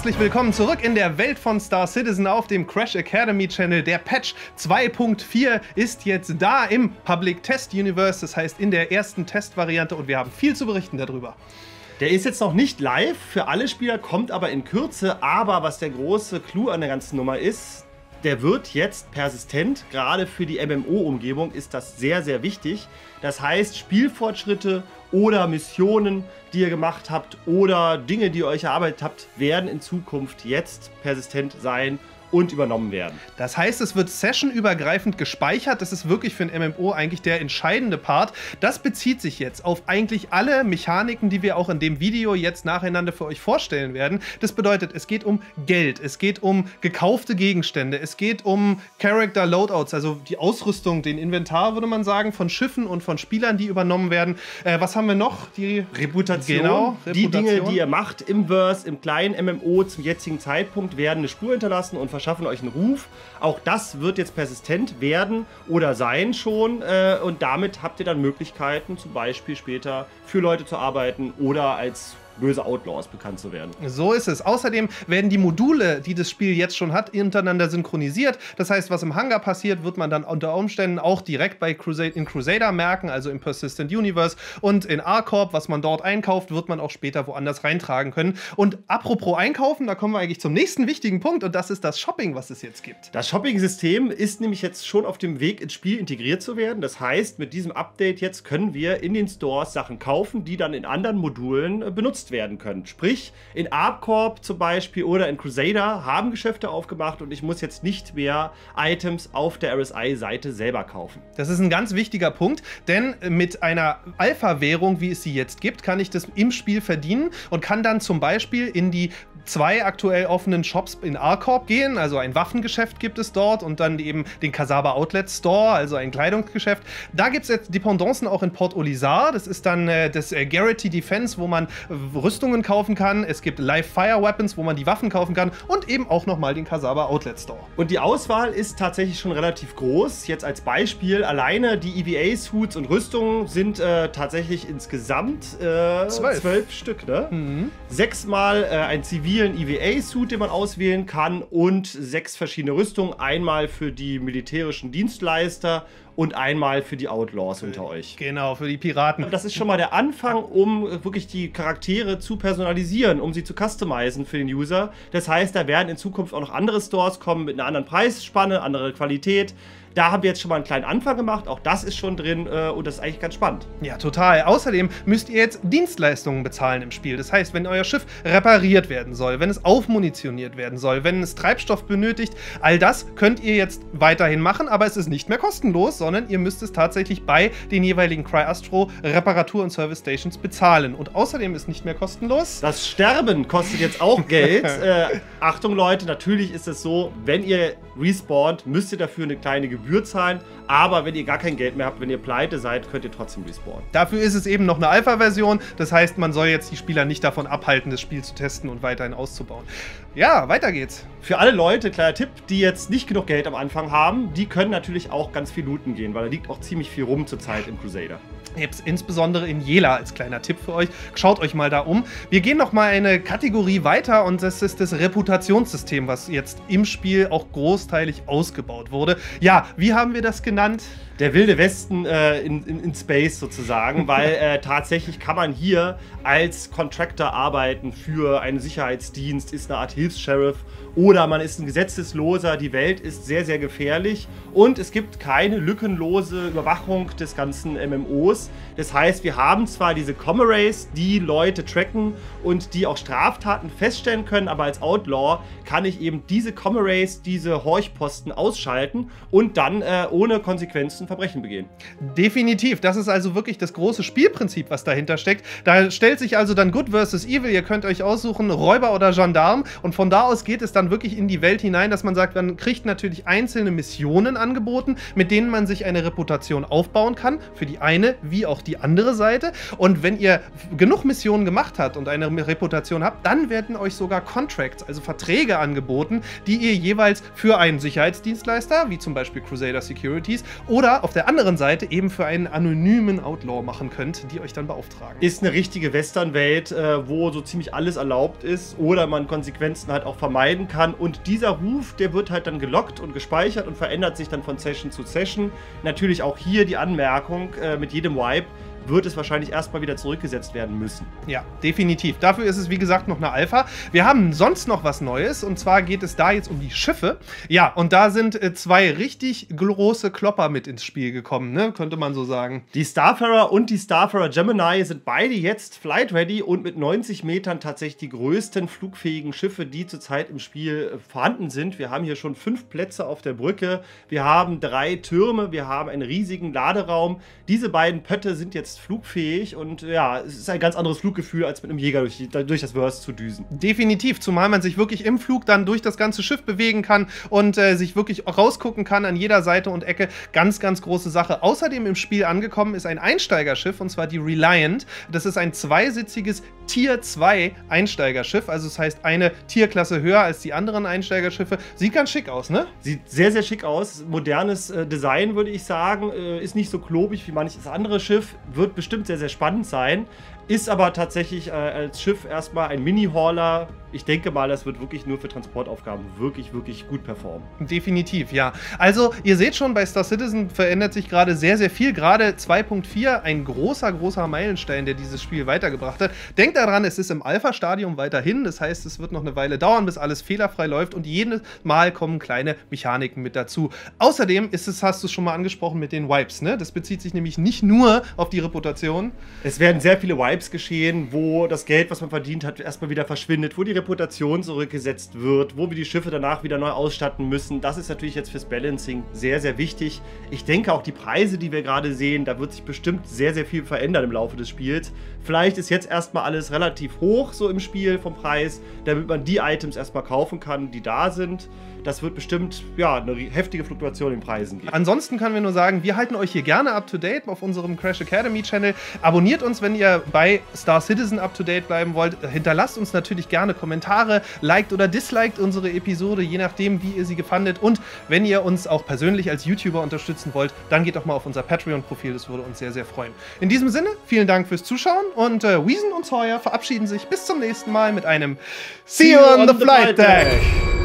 herzlich willkommen zurück in der Welt von Star Citizen auf dem Crash Academy Channel. Der Patch 2.4 ist jetzt da im Public Test Universe, das heißt in der ersten Testvariante und wir haben viel zu berichten darüber. Der ist jetzt noch nicht live für alle Spieler, kommt aber in Kürze. Aber was der große Clou an der ganzen Nummer ist, der wird jetzt persistent. Gerade für die MMO-Umgebung ist das sehr, sehr wichtig. Das heißt, Spielfortschritte oder Missionen, die ihr gemacht habt oder Dinge, die ihr euch erarbeitet habt, werden in Zukunft jetzt persistent sein und übernommen werden. Das heißt, es wird sessionübergreifend gespeichert. Das ist wirklich für ein MMO eigentlich der entscheidende Part. Das bezieht sich jetzt auf eigentlich alle Mechaniken, die wir auch in dem Video jetzt nacheinander für euch vorstellen werden. Das bedeutet, es geht um Geld, es geht um gekaufte Gegenstände, es geht um Character Loadouts, also die Ausrüstung, den Inventar, würde man sagen, von Schiffen und von Spielern, die übernommen werden. Äh, was haben wir noch? Die Reputation. Genau, Reputation. Die Dinge, die ihr macht im Verse, im kleinen MMO zum jetzigen Zeitpunkt, werden eine Spur hinterlassen und verschaffen euch einen Ruf. Auch das wird jetzt persistent werden oder sein schon. Äh, und damit habt ihr dann Möglichkeiten, zum Beispiel später für Leute zu arbeiten oder als böse Outlaws bekannt zu werden. So ist es. Außerdem werden die Module, die das Spiel jetzt schon hat, untereinander synchronisiert. Das heißt, was im Hangar passiert, wird man dann unter Umständen auch direkt bei Crusade, in Crusader merken, also im Persistent Universe. Und in A-Corp, was man dort einkauft, wird man auch später woanders reintragen können. Und apropos Einkaufen, da kommen wir eigentlich zum nächsten wichtigen Punkt und das ist das Shopping, was es jetzt gibt. Das Shopping-System ist nämlich jetzt schon auf dem Weg ins Spiel integriert zu werden. Das heißt, mit diesem Update jetzt können wir in den Stores Sachen kaufen, die dann in anderen Modulen äh, benutzt werden können. Sprich, in ArpCorp zum Beispiel oder in Crusader haben Geschäfte aufgemacht und ich muss jetzt nicht mehr Items auf der RSI-Seite selber kaufen. Das ist ein ganz wichtiger Punkt, denn mit einer Alpha-Währung, wie es sie jetzt gibt, kann ich das im Spiel verdienen und kann dann zum Beispiel in die zwei aktuell offenen Shops in Arcorp gehen. Also ein Waffengeschäft gibt es dort und dann eben den Kasaba Outlet Store, also ein Kleidungsgeschäft. Da gibt es jetzt Dependancen auch in Port Olisar. Das ist dann äh, das äh, Garrity Defense, wo man Rüstungen kaufen kann. Es gibt Live Fire Weapons, wo man die Waffen kaufen kann. Und eben auch nochmal den Kasaba Outlet Store. Und die Auswahl ist tatsächlich schon relativ groß. Jetzt als Beispiel, alleine die EVA-Suits und Rüstungen sind äh, tatsächlich insgesamt äh, zwölf. zwölf. Stück. Ne? Mhm. Sechsmal äh, ein Zivil zivilen EVA-Suit, den man auswählen kann und sechs verschiedene Rüstungen. Einmal für die militärischen Dienstleister und einmal für die Outlaws unter euch. Genau, für die Piraten. Das ist schon mal der Anfang, um wirklich die Charaktere zu personalisieren, um sie zu customizen für den User. Das heißt, da werden in Zukunft auch noch andere Stores kommen mit einer anderen Preisspanne, andere Qualität. Da haben wir jetzt schon mal einen kleinen Anfang gemacht. Auch das ist schon drin äh, und das ist eigentlich ganz spannend. Ja, total. Außerdem müsst ihr jetzt Dienstleistungen bezahlen im Spiel. Das heißt, wenn euer Schiff repariert werden soll, wenn es aufmunitioniert werden soll, wenn es Treibstoff benötigt, all das könnt ihr jetzt weiterhin machen, aber es ist nicht mehr kostenlos, sondern ihr müsst es tatsächlich bei den jeweiligen CryAstro Reparatur- und Service Stations bezahlen. Und außerdem ist nicht mehr kostenlos. Das Sterben kostet jetzt auch Geld. äh, Achtung Leute, natürlich ist es so, wenn ihr respawnt, müsst ihr dafür eine kleine Gebühr Gebühr zahlen. Aber wenn ihr gar kein Geld mehr habt, wenn ihr pleite seid, könnt ihr trotzdem respawnen. Dafür ist es eben noch eine Alpha-Version. Das heißt, man soll jetzt die Spieler nicht davon abhalten, das Spiel zu testen und weiterhin auszubauen. Ja, weiter geht's. Für alle Leute, kleiner Tipp, die jetzt nicht genug Geld am Anfang haben, die können natürlich auch ganz viel looten gehen, weil da liegt auch ziemlich viel rum zurzeit im Crusader. Insbesondere in Jela als kleiner Tipp für euch. Schaut euch mal da um. Wir gehen noch mal eine Kategorie weiter und das ist das Reputationssystem, was jetzt im Spiel auch großteilig ausgebaut wurde. Ja, wie haben wir das genannt? der wilde Westen äh, in, in, in, Space sozusagen, weil äh, tatsächlich kann man hier als Contractor arbeiten für einen Sicherheitsdienst, ist eine Art Hilfs-Sheriff oder man ist ein Gesetzesloser. Die Welt ist sehr, sehr gefährlich und es gibt keine lückenlose Überwachung des ganzen MMOs. Das heißt, wir haben zwar diese Comerays, die Leute tracken und die auch Straftaten feststellen können, aber als Outlaw kann ich eben diese Comerays, diese Horchposten ausschalten und dann äh, ohne Konsequenzen Verbrechen begehen. Definitiv. Das ist also wirklich das große Spielprinzip, was dahinter steckt. Da stellt sich also dann Good versus Evil. Ihr könnt euch aussuchen, Räuber oder Gendarm. Und von da aus geht es dann wirklich in die Welt hinein, dass man sagt, man kriegt natürlich einzelne Missionen angeboten, mit denen man sich eine Reputation aufbauen kann. Für die eine wie auch die andere Seite. Und wenn ihr genug Missionen gemacht habt und eine Reputation habt, dann werden euch sogar Contracts, also Verträge angeboten, die ihr jeweils für einen Sicherheitsdienstleister, wie zum Beispiel Crusader Securities, oder auf der anderen Seite eben für einen anonymen Outlaw machen könnt, die euch dann beauftragen. Ist eine richtige Western-Welt, äh, wo so ziemlich alles erlaubt ist oder man Konsequenzen halt auch vermeiden kann. Und dieser Ruf, der wird halt dann gelockt und gespeichert und verändert sich dann von Session zu Session. Natürlich auch hier die Anmerkung äh, mit jedem Wipe wird es wahrscheinlich erstmal wieder zurückgesetzt werden müssen. Ja, definitiv. Dafür ist es, wie gesagt, noch eine Alpha. Wir haben sonst noch was Neues und zwar geht es da jetzt um die Schiffe. Ja, und da sind äh, zwei richtig große Klopper mit ins Spiel gekommen, ne? könnte man so sagen. Die Starfarer und die Starfarer Gemini sind beide jetzt flight ready und mit 90 Metern tatsächlich die größten flugfähigen Schiffe, die zurzeit im Spiel äh, vorhanden sind. Wir haben hier schon fünf Plätze auf der Brücke, wir haben drei Türme, wir haben einen riesigen Laderaum. Diese beiden Pötte sind jetzt flugfähig und ja, es ist ein ganz anderes Fluggefühl, als mit einem Jäger durch, durch das Verse zu düsen. Definitiv, zumal man sich wirklich im Flug dann durch das ganze Schiff bewegen kann und äh, sich wirklich rausgucken kann an jeder Seite und Ecke. Ganz, ganz große Sache. Außerdem im Spiel angekommen ist ein Einsteigerschiff und zwar die Reliant. Das ist ein zweisitziges Tier 2 Einsteigerschiff, also das heißt eine Tierklasse höher als die anderen Einsteigerschiffe. Sieht ganz schick aus, ne? Sieht sehr, sehr schick aus. Modernes äh, Design, würde ich sagen. Äh, ist nicht so klobig wie manches andere Schiff. Wird bestimmt sehr, sehr spannend sein. Ist aber tatsächlich äh, als Schiff erstmal ein Mini-Hauler. Ich denke mal, das wird wirklich nur für Transportaufgaben wirklich, wirklich gut performen. Definitiv, ja. Also, ihr seht schon, bei Star Citizen verändert sich gerade sehr, sehr viel. Gerade 2.4, ein großer, großer Meilenstein, der dieses Spiel weitergebracht hat. Denkt daran, es ist im Alpha-Stadium weiterhin. Das heißt, es wird noch eine Weile dauern, bis alles fehlerfrei läuft und jedes Mal kommen kleine Mechaniken mit dazu. Außerdem ist es, hast du es schon mal angesprochen, mit den Wipes, ne? Das bezieht sich nämlich nicht nur auf die Reputation. Es werden sehr viele Wipes Vibes geschehen, wo das Geld, was man verdient hat, erstmal wieder verschwindet, wo die Reputation zurückgesetzt wird, wo wir die Schiffe danach wieder neu ausstatten müssen. Das ist natürlich jetzt fürs Balancing sehr, sehr wichtig. Ich denke auch die Preise, die wir gerade sehen, da wird sich bestimmt sehr, sehr viel verändern im Laufe des Spiels. Vielleicht ist jetzt erstmal alles relativ hoch so im Spiel vom Preis, damit man die Items erstmal kaufen kann, die da sind. Das wird bestimmt ja, eine heftige Fluktuation in Preisen geben. Ansonsten können wir nur sagen, wir halten euch hier gerne up to date auf unserem Crash Academy Channel. Abonniert uns, wenn ihr bei Star Citizen up to date bleiben wollt. Hinterlasst uns natürlich gerne Kommentare, liked oder disliked unsere Episode, je nachdem, wie ihr sie gefandet. Und wenn ihr uns auch persönlich als YouTuber unterstützen wollt, dann geht doch mal auf unser Patreon-Profil. Das würde uns sehr, sehr freuen. In diesem Sinne, vielen Dank fürs Zuschauen und äh, Wiesen und Sawyer verabschieden sich bis zum nächsten Mal mit einem See you on the flight deck!